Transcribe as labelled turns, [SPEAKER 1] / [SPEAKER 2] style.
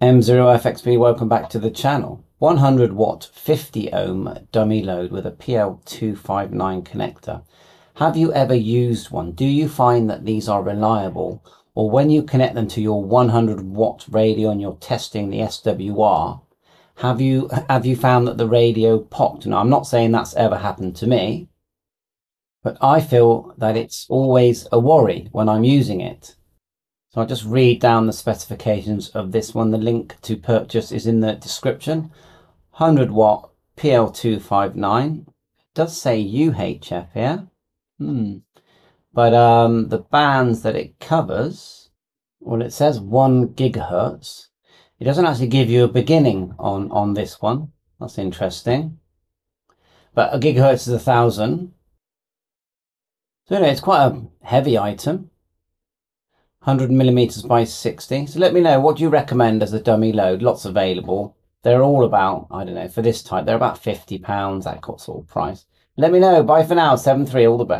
[SPEAKER 1] M0FXB, welcome back to the channel. 100 watt 50 ohm dummy load with a PL259 connector. Have you ever used one? Do you find that these are reliable? Or when you connect them to your 100 watt radio and you're testing the SWR, have you, have you found that the radio popped? Now, I'm not saying that's ever happened to me, but I feel that it's always a worry when I'm using it. So I'll just read down the specifications of this one. The link to purchase is in the description. 100 watt PL259. It does say UHF here. Hmm. But um, the bands that it covers, well, it says 1 gigahertz. It doesn't actually give you a beginning on, on this one. That's interesting. But a gigahertz is a thousand. So anyway, it's quite a heavy item. 100 millimeters by 60. So let me know, what do you recommend as a dummy load? Lots available. They're all about, I don't know, for this type, they're about £50, that sort of price. Let me know. Bye for now. 7-3, all the best.